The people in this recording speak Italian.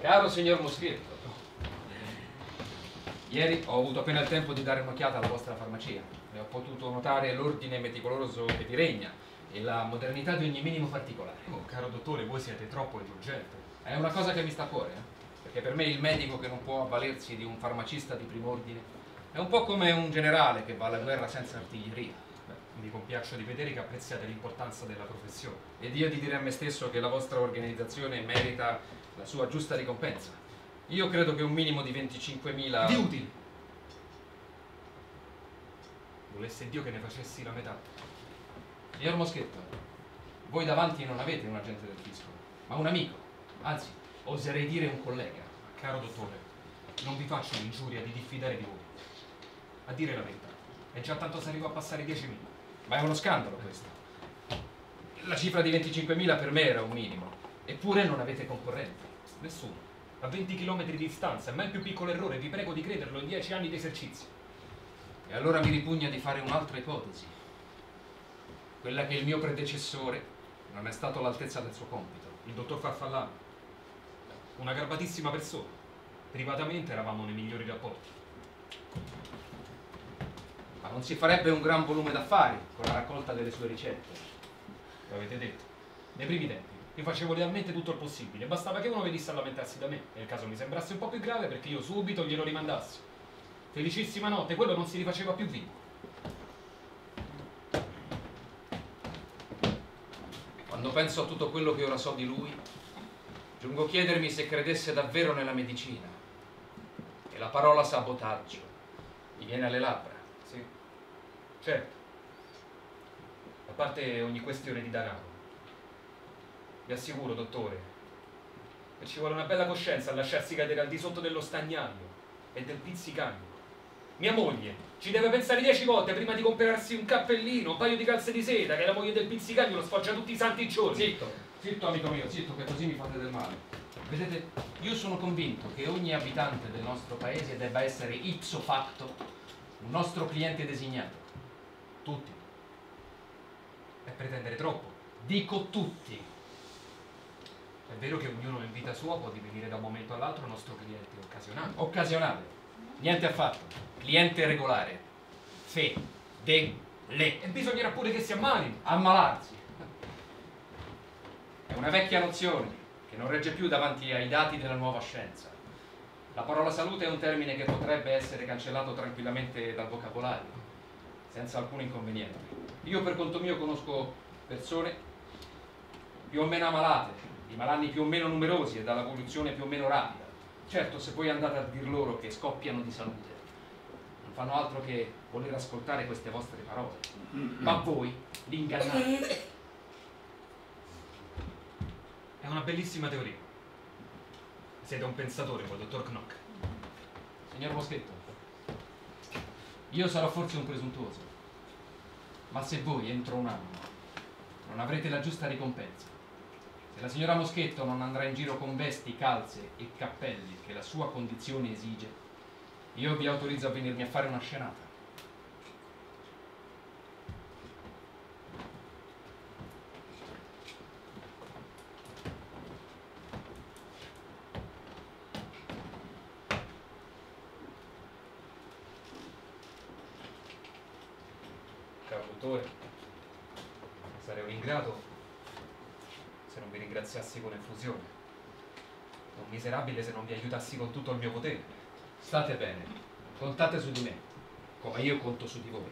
Caro signor Moschetto, ieri ho avuto appena il tempo di dare un'occhiata alla vostra farmacia e ho potuto notare l'ordine meticoloso che vi regna e la modernità di ogni minimo particolare. Oh, caro dottore, voi siete troppo indulgente. È una cosa che mi sta a cuore, eh? perché per me il medico che non può avvalersi di un farmacista di prim'ordine è un po' come un generale che va alla guerra senza artiglieria. Mi compiaccio di vedere che apprezziate l'importanza della professione. Ed io di dire a me stesso che la vostra organizzazione merita la sua giusta ricompensa. Io credo che un minimo di 25.000... Di utili! Volesse Dio che ne facessi la metà. Signor Moschetto, voi davanti non avete un agente del fisco, ma un amico, anzi, oserei dire un collega. Caro dottore, non vi faccio l'ingiuria di diffidare di voi. A dire la verità, è già tanto se arrivo a passare i 10.000. Ma è uno scandalo questo. La cifra di 25.000 per me era un minimo, eppure non avete concorrenti. Nessuno. A 20 km di distanza, ma il più piccolo errore, vi prego di crederlo, in 10 anni di esercizio. E allora mi ripugna di fare un'altra ipotesi, quella che il mio predecessore non è stato all'altezza del suo compito. Il dottor Farfallano, una garbatissima persona. Privatamente eravamo nei migliori rapporti. Non si farebbe un gran volume d'affari con la raccolta delle sue ricette. Lo avete detto. Nei primi tempi io facevo realmente tutto il possibile, bastava che uno venisse a lamentarsi da me, il caso mi sembrasse un po' più grave perché io subito glielo rimandassi. Felicissima notte, quello non si rifaceva più vivo. Quando penso a tutto quello che ora so di lui, giungo a chiedermi se credesse davvero nella medicina. E la parola sabotaggio mi viene alle labbra. Sì, certo. A parte ogni questione di danaro. Vi assicuro, dottore, che ci vuole una bella coscienza a lasciarsi cadere al di sotto dello stagnaglio e del pizzicagno. Mia moglie ci deve pensare dieci volte prima di comprarsi un cappellino, un paio di calze di seta, che la moglie del pizzicagno lo sfoggia tutti i santi giorni. Zitto, zitto amico mio, zitto che così mi fate del male. Vedete, io sono convinto che ogni abitante del nostro paese debba essere ipso facto un nostro cliente designato. Tutti. È pretendere troppo. Dico tutti. È vero che ognuno in vita sua può divenire da un momento all'altro nostro cliente occasionale. Occasionale. Niente affatto. Cliente regolare. Fe. De. Le. E bisognerà pure che si ammali. Ammalarsi. È una vecchia nozione che non regge più davanti ai dati della nuova scienza. La parola salute è un termine che potrebbe essere cancellato tranquillamente dal vocabolario, senza alcun inconveniente. Io per conto mio conosco persone più o meno ammalate, di malanni più o meno numerosi e dall'evoluzione più o meno rapida. Certo, se poi andate a dir loro che scoppiano di salute, non fanno altro che voler ascoltare queste vostre parole. Ma voi li ingannate. È una bellissima teoria. Siete un pensatore voi, dottor Knock. Signor Moschetto, io sarò forse un presuntuoso, ma se voi entro un anno non avrete la giusta ricompensa, se la signora Moschetto non andrà in giro con vesti, calze e cappelli che la sua condizione esige, io vi autorizzo a venirmi a fare una scenata. Caro dottore, sarei un ingrato se non vi ringraziassi con effusione. Un miserabile se non vi aiutassi con tutto il mio potere. State bene, contate su di me, come io conto su di voi.